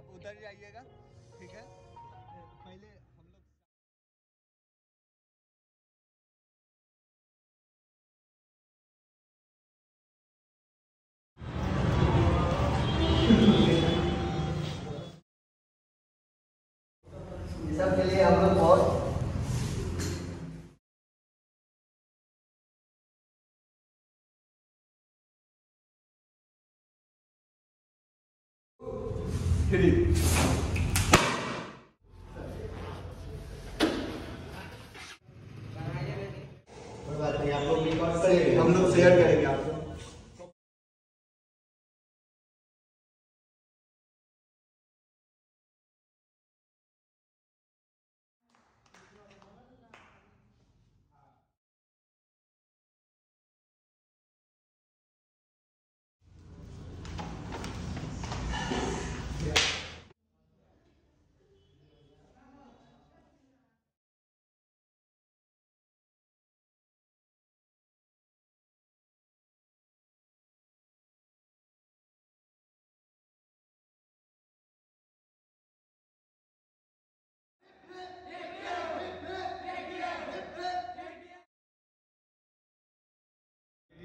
आप उधर जाइएगा ठीक है? पहले हम लोग सब के लिए हम लोग बहुत करेंगे। हम लोग शेयर करेंगे आपको।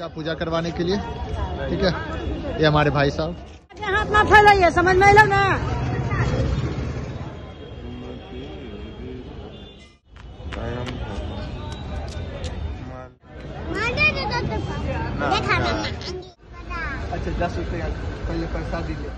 का पूजा करवाने के लिए। ठीक है? ये हमारे भाई साहब। हाथ ना फैलाइए समझ में लो ना? अच्छा दस रुपये पहले पैसा दीजिए।